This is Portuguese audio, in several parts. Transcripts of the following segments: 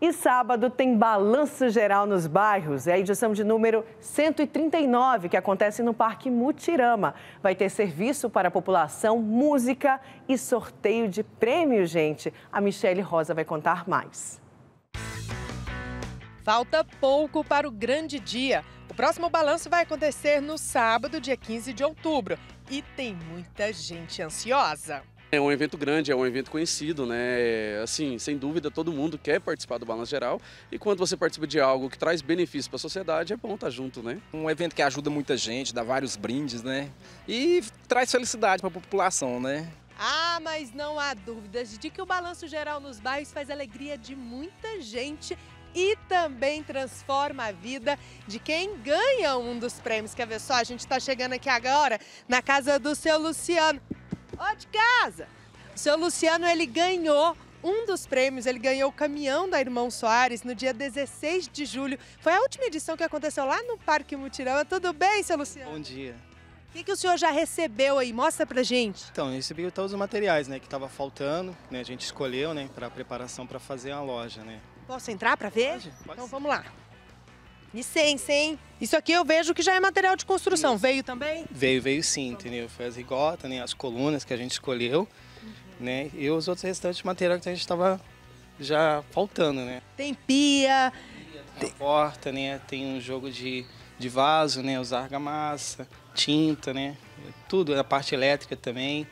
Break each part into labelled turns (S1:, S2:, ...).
S1: E sábado tem balanço geral nos bairros. É a edição de número 139, que acontece no Parque Mutirama. Vai ter serviço para a população, música e sorteio de prêmios, gente. A Michele Rosa vai contar mais.
S2: Falta pouco para o grande dia. O próximo balanço vai acontecer no sábado, dia 15 de outubro. E tem muita gente ansiosa.
S3: É um evento grande, é um evento conhecido, né? Assim, sem dúvida, todo mundo quer participar do Balanço Geral. E quando você participa de algo que traz benefícios para a sociedade, é bom estar junto, né?
S4: Um evento que ajuda muita gente, dá vários brindes, né? E traz felicidade para a população, né?
S2: Ah, mas não há dúvidas de que o Balanço Geral nos bairros faz alegria de muita gente e também transforma a vida de quem ganha um dos prêmios. Quer ver só? A gente está chegando aqui agora na casa do seu Luciano. Ó de casa! O seu Luciano, ele ganhou um dos prêmios, ele ganhou o caminhão da Irmão Soares no dia 16 de julho. Foi a última edição que aconteceu lá no Parque Mutirama. Tudo bem, seu Luciano?
S5: Bom dia.
S2: O que, que o senhor já recebeu aí? Mostra pra gente.
S5: Então, eu recebi todos os materiais, né, que estava faltando, né, a gente escolheu, né, para preparação para fazer a loja, né.
S2: Posso entrar para ver?
S5: Pode, pode
S2: então
S5: sim.
S2: vamos lá. Licença, hein? Isso aqui eu vejo que já é material de construção.
S5: Isso.
S2: Veio também?
S5: Veio, veio sim, entendeu? Foi as rigotas, né, as colunas que a gente escolheu, né, e os outros restantes materiais que a gente estava já faltando, né.
S2: Tem pia.
S5: Tem a porta, né, tem um jogo de, de vaso, né, os argamassa, tinta, né, tudo, a parte elétrica também.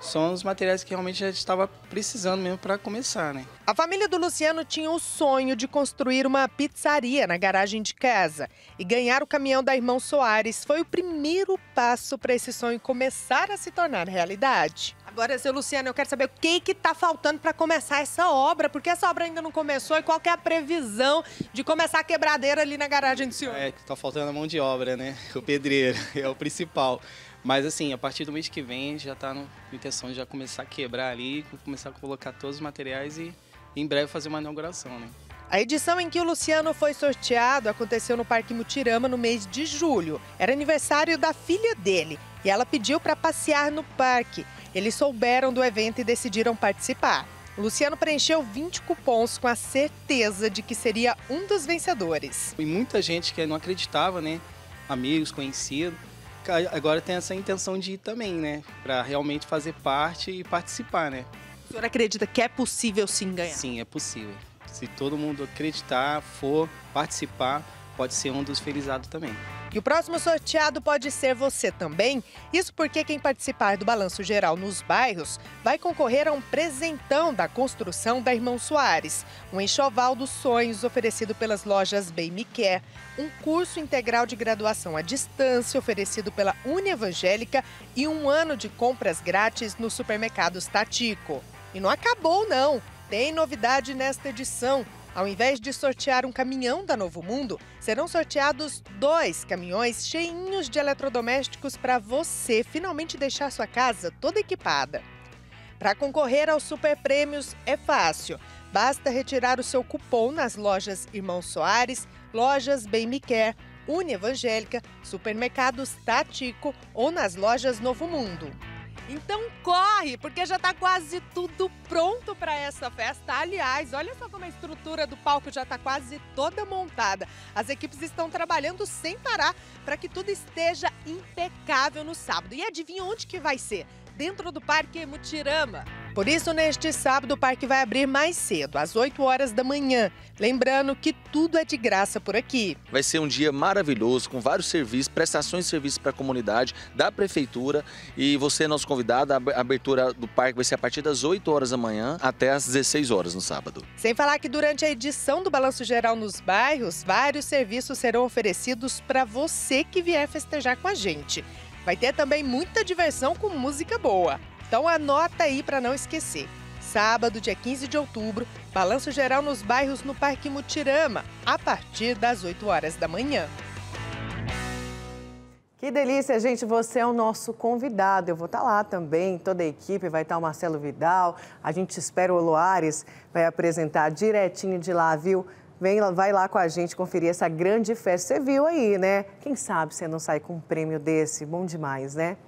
S5: São os materiais que realmente a gente estava precisando mesmo para começar, né.
S2: A família do Luciano tinha o sonho de construir uma pizzaria na garagem de casa. E ganhar o caminhão da Irmão Soares foi o primeiro passo para esse sonho começar a se tornar realidade. Agora, seu Luciano, eu quero saber o que que tá faltando para começar essa obra, porque essa obra ainda não começou e qual que é a previsão de começar a quebradeira ali na garagem do senhor?
S5: É, que tá faltando a mão de obra, né, o pedreiro, é o principal. Mas assim, a partir do mês que vem já está na intenção de já começar a quebrar ali, começar a colocar todos os materiais e em breve fazer uma inauguração, né?
S2: A edição em que o Luciano foi sorteado aconteceu no Parque Mutirama no mês de julho. Era aniversário da filha dele e ela pediu para passear no parque. Eles souberam do evento e decidiram participar. O Luciano preencheu 20 cupons com a certeza de que seria um dos vencedores.
S5: E muita gente que não acreditava, né, amigos, conhecidos, agora tem essa intenção de ir também, né, para realmente fazer parte e participar, né?
S2: O senhor acredita que é possível sim ganhar?
S5: Sim, é possível. Se todo mundo acreditar, for participar, pode ser um dos felizados também.
S2: E o próximo sorteado pode ser você também. Isso porque quem participar do Balanço Geral nos bairros vai concorrer a um presentão da construção da Irmão Soares, um enxoval dos sonhos oferecido pelas lojas Bem Me Quer, um curso integral de graduação à distância oferecido pela Uni Evangélica e um ano de compras grátis nos supermercados Tatico. E não acabou não, tem novidade nesta edição. Ao invés de sortear um caminhão da Novo Mundo, serão sorteados dois caminhões cheinhos de eletrodomésticos para você finalmente deixar sua casa toda equipada. Para concorrer aos super prêmios é fácil. Basta retirar o seu cupom nas lojas Irmão Soares, lojas Bem Me Quer, Uni Evangélica, supermercados Tatico ou nas lojas Novo Mundo. Então corre, porque já está quase tudo pronto para essa festa. Aliás, olha só como a estrutura do palco já está quase toda montada. As equipes estão trabalhando sem parar para que tudo esteja impecável no sábado. E adivinha onde que vai ser? Dentro do Parque Mutirama. Por isso, neste sábado, o parque vai abrir mais cedo, às 8 horas da manhã. Lembrando que tudo é de graça por aqui.
S6: Vai ser um dia maravilhoso, com vários serviços, prestações de serviços para a comunidade, da prefeitura. E você é nosso convidado, a abertura do parque vai ser a partir das 8 horas da manhã até às 16 horas no sábado.
S2: Sem falar que durante a edição do Balanço Geral nos bairros, vários serviços serão oferecidos para você que vier festejar com a gente. Vai ter também muita diversão com música boa. Então anota aí para não esquecer. Sábado, dia 15 de outubro, balanço geral nos bairros no Parque Mutirama, a partir das 8 horas da manhã.
S1: Que delícia, gente. Você é o nosso convidado. Eu vou estar lá também, toda a equipe. Vai estar o Marcelo Vidal. A gente espera o Loares, vai apresentar direitinho de lá, viu? Vem, vai lá com a gente conferir essa grande festa. Você viu aí, né? Quem sabe você não sai com um prêmio desse? Bom demais, né?